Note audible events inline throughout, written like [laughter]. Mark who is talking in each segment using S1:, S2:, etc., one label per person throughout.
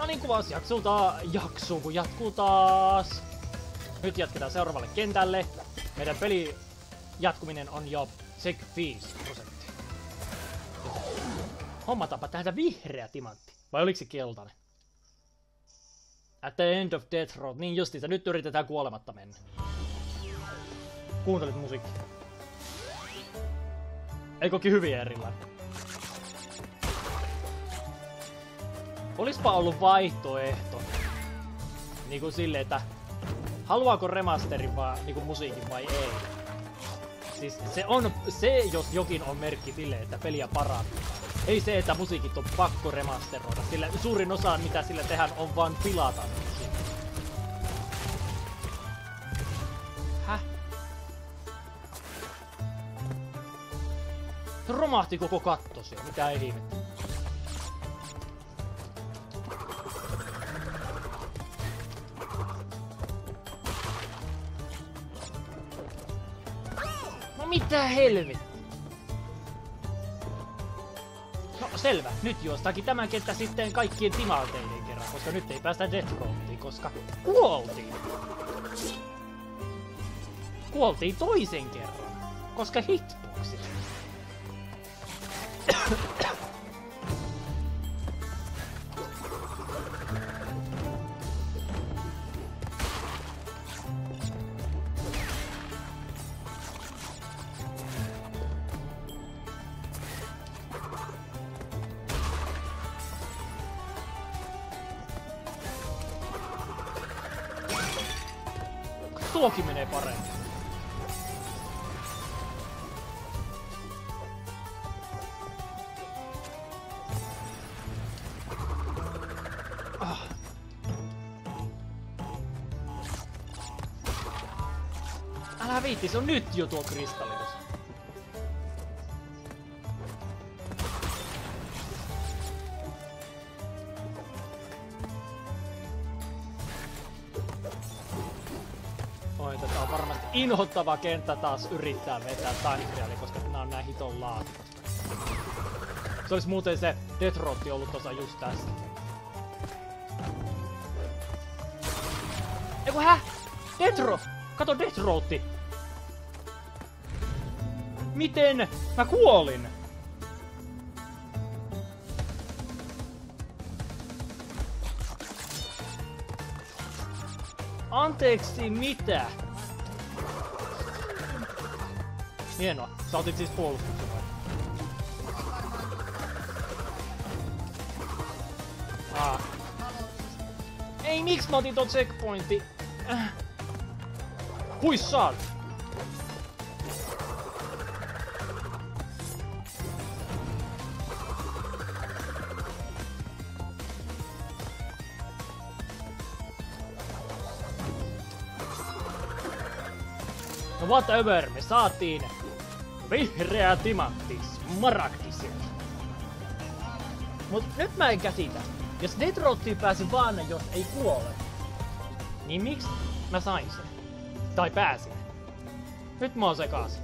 S1: No niin, kuvaus jaksulta jakso, kun jatkuu taas. Nyt jatketaan seuraavalle kentälle. Meidän peli jatkuminen on jo 75 prosenttia. Hommataanpa täältä vihreä timantti. Vai oliko se keltainen? At the end of Death Road. Niin justiinsa, nyt yritetään kuolematta mennä. Kuuntelit musiikki. Ei koki hyvin Olispa ollut vaihtoehto. Niinku sille, että haluaako remasterin vai niinku musiikin vai ei. Siis se on, se jos jokin on merkki sille, että peliä parantaa. Ei se, että musiikit on pakko remasteroida, sillä suurin osa mitä sillä tehdään on vaan pilata romahti koko katto siellä, mitä ihmettä. Mitä helvettiä? No selvä, nyt juostakin tämä kenttä sitten kaikkien timalteiden kerran, koska nyt ei päästä Death Roatiin, koska kuoltiin. Kuoltiin toisen kerran, koska hitboxit. Tuokin menee paremmin. Ah. Älä viitti, se on nyt jo tuo kristallitus. Inhottava kenttä taas yrittää vetää Tankreali, koska nämä on näin hiton laatikosta. Se olisi muuten se Road ollut tossa just tässä. Eiku häh? Death Road! Kato Road! Miten? Mä kuolin! Anteeksi, mitä? Hienoa. Sä otit siis puolustuksen vai? Ah. Ei, miksi mä otin ton checkpointi? Äh. Huissaan! No whatever, me saatiin vihreä timantti, smaragdi sieltä. Mut nyt mä en käsitä. Jos Detroittiin pääsi vaan, jos ei kuole, niin miksi mä sain sen? Tai pääsin? Nyt mä oon sekaisin.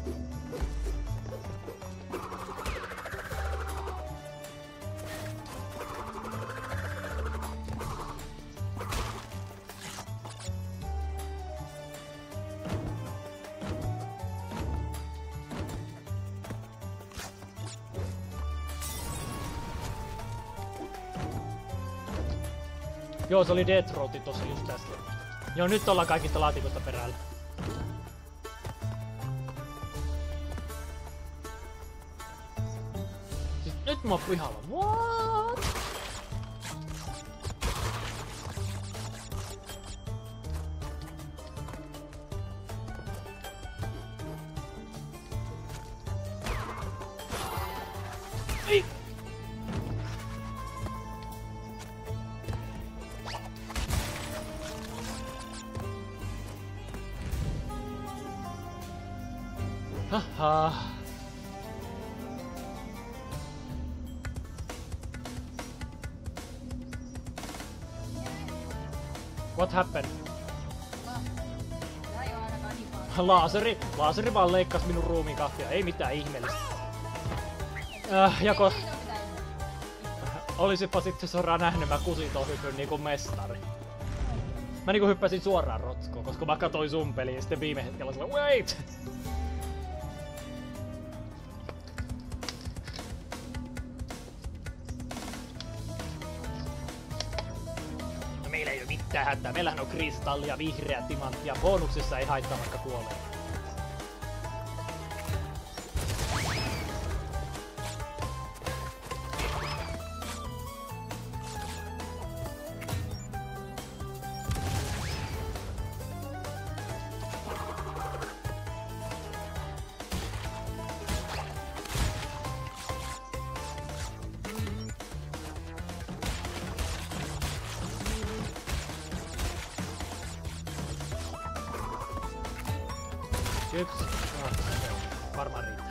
S1: Joo, se oli Deathroati tossa just äsken. Joo, nyt ollaan kaikista laatikosta perällä. Siis nyt mä oon pihalla. What? Haha. What happened? Laaseri, laaseri vaan leikkas minun ruumiin kahtia. Ei mitään ihmeellistä. Äh, jako... Olisipa sitten suoraan nähnyt, mä kusin hypyn niinku mestari. Mä niinku hyppäsin suoraan rotskoon, koska mä katsoin sun peliä ja sitten viime hetkellä sillä wait! Hätää. Meillähän on kristallia, vihreä timanttia. Bonuksessa ei haittaa vaikka kuolee. Yksi, kaksi, varmaan riittää.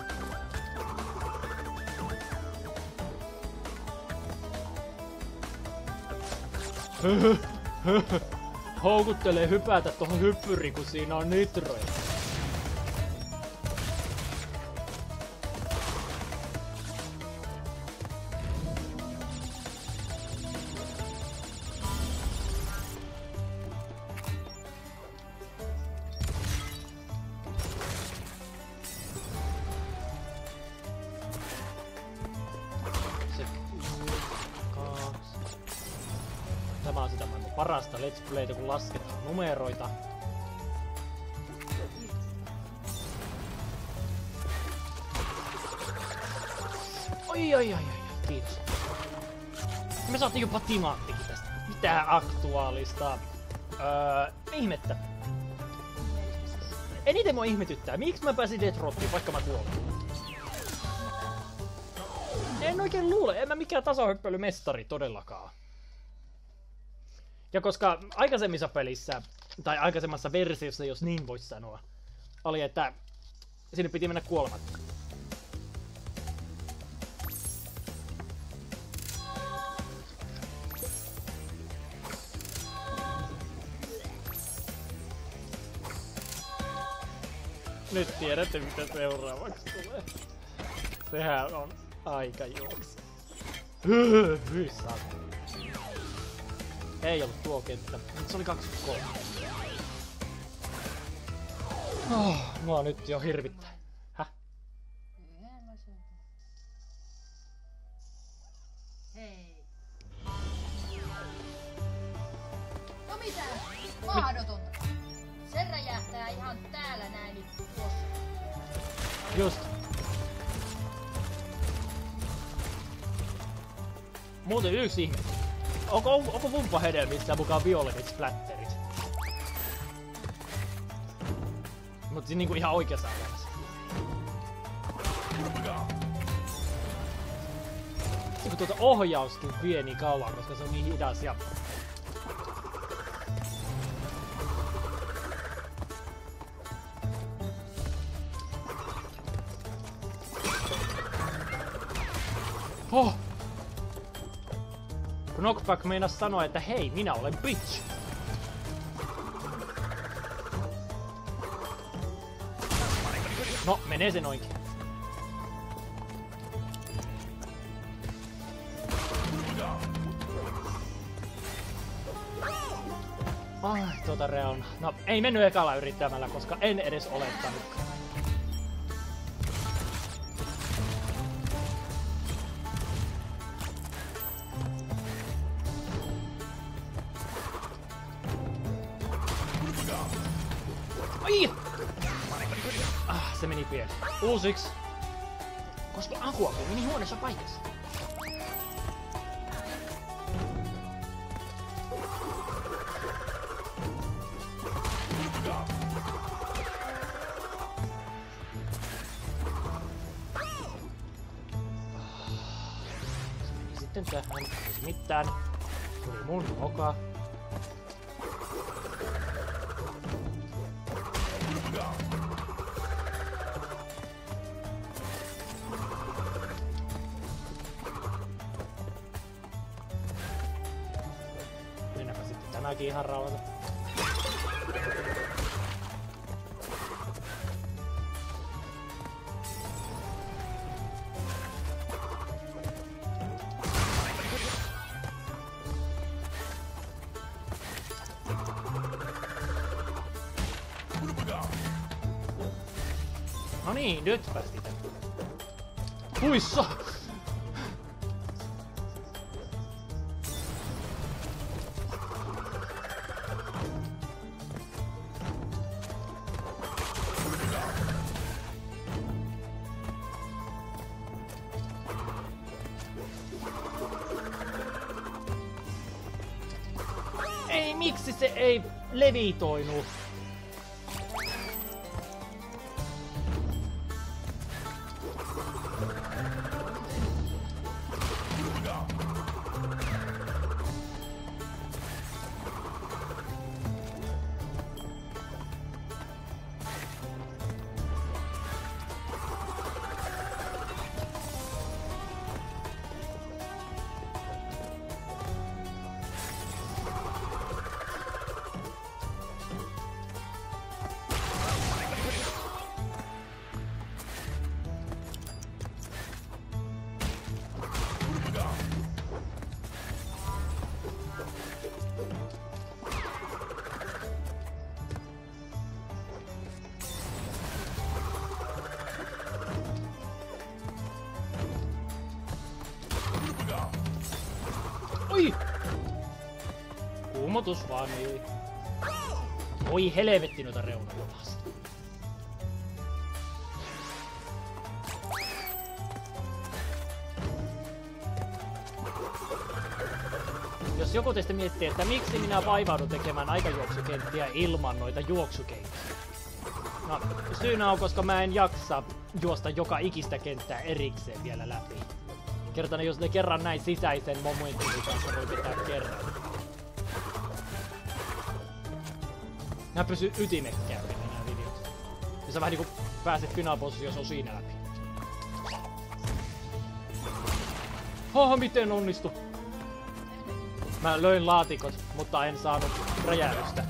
S1: Houkuttelee hypätä tohon hyppyriin, kun siinä on nitroja. Let's Playtä, kun lasketaan numeroita. Oi, oi, oi, oi, kiitos. Me saatiin jopa timaattikin tästä. Mitä aktuaalista? Öö, ihmettä. Eniten mua ihmetyttää, miksi mä pääsin Deathrotiin, vaikka mä kuolin. En oikein luule, en mä mikään tasahyppelymestari todellakaan. Ja koska aikaisemmissa pelissä, tai aikaisemmassa versiossa, jos niin voisi sanoa, oli, että sinne piti mennä kuolematta. Nyt tiedätte mitä seuraavaksi tulee. Sehän on aika juoksu. Hyi. Ei ollut tuo kenttä. Nyt se oli 23. Oh, mua nyt jo hirvittää. Häh?
S2: Hei. No mitä? Mahdotonta. Se räjähtää ihan täällä näin nyt tuossa.
S1: Just. Muuten yksi ihme. Onko, onko vumpa hedelmissä mukaan violetit splatterit? Mut siis niinku ihan oikeassa elämässä. Se kun tuota ohjauskin vie niin kauan, koska se on niin hidas ja... Knockback meinas sanoa, että hei, minä olen bitch. No, menee se noinkin. Ai, tuota reuna. No, ei mennyt ekalla yrittämällä, koska en edes olettanut. Uusiksi. Koska Aquaku meni huoneessa paikassa. Se meni sitten tähän. Ei mitään. Tuli mun moka. mäkin ihan rauhassa. No niin, nyt päästiin. tänne. Puissa! Levitoinut? Kuumotus vaan niin. Oi helvetti noita reunoja vasta. Jos joku teistä miettii, että miksi minä vaivaudun tekemään aikajuoksukenttiä ilman noita juoksukenttiä. No, syynä on, koska mä en jaksa juosta joka ikistä kenttää erikseen vielä läpi. Kertana, jos ne kerran näin sisäisen momentin, niin kanssa voi pitää kerran. Nää pysyy ytimekkäämpinä nämä videot. Ja sä vähän niinku pääset kynäpositioon, on siinä läpi. Haha, miten onnistu? Mä löin laatikot, mutta en saanut räjähdystä.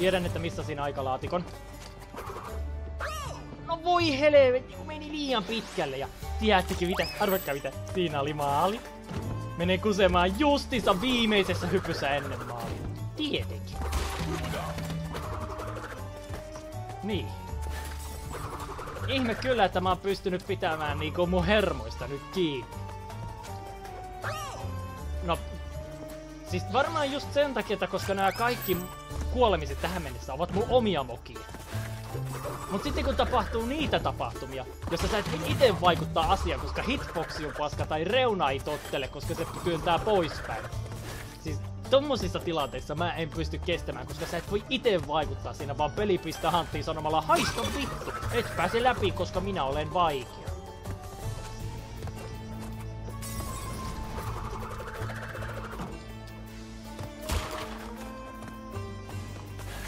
S1: Tiedän, että missä siinä aikalaatikon. No voi helvetti, kun meni liian pitkälle ja tiedättekö mitä, arvatkaa mitä, siinä oli maali. Menee kusemaan justissa viimeisessä hypyssä ennen maalia. Tietenkin. Niin. Ihme kyllä, että mä oon pystynyt pitämään niinku mun hermoista nyt kiinni. No, siis varmaan just sen takia, että koska nämä kaikki kuolemiset tähän mennessä ovat mun omia mokia. Mut sitten kun tapahtuu niitä tapahtumia, jossa sä et ite vaikuttaa asiaan, koska hitboxi on paska tai reuna ei tottele, koska se työntää poispäin. Siis tommosissa tilanteissa mä en pysty kestämään, koska sä et voi ite vaikuttaa siinä, vaan peli pistää hanttiin sanomalla haista vittu, et pääse läpi, koska minä olen vaikea.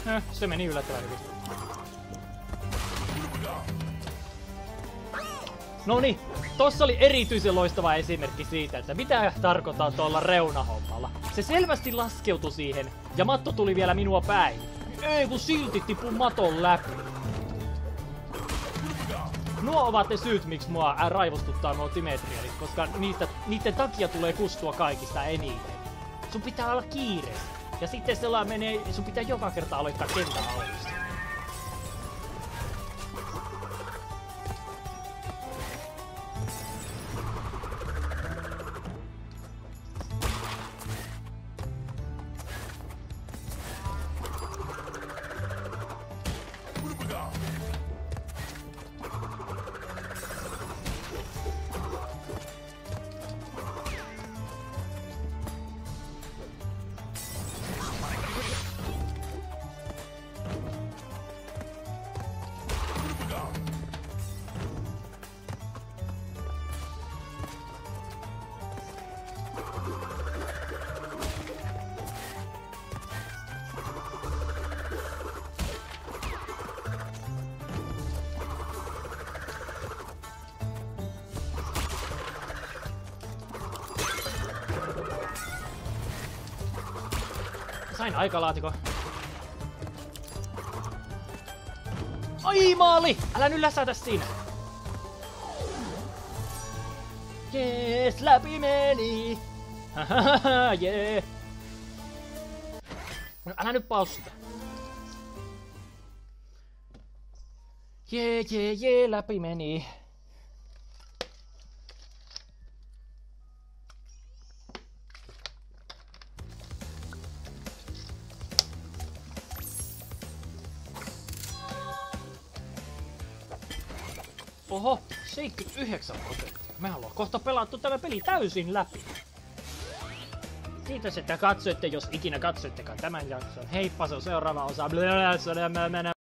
S1: Eh, se meni yllättävän hyvin. No niin, tossa oli erityisen loistava esimerkki siitä, että mitä tarkoittaa tuolla reunahommalla. Se selvästi laskeutui siihen, ja matto tuli vielä minua päin. Ei kun silti tipu maton läpi. Nuo ovat ne syyt, miksi mua raivostuttaa nuo timetrialit, koska niistä, niiden takia tulee kustua kaikista eniten. Sun pitää olla kiireessä. Ja sitten sellainen menee, sun pitää joka kerta aloittaa kentän alusta. Sain aikalaatikon. Ai maali! Älä nyt läsätä siinä! Jees, läpi meni! Hahaha, [laughs] jee! No, älä nyt paussita. Jee, jee, jee, läpi meni. 79 prosenttia. Me ollaan kohta pelattu tämä peli täysin läpi. Kiitos, että katsoitte, jos ikinä katsoittekaan tämän jakson. Heippa, se on seuraava osa. Blö,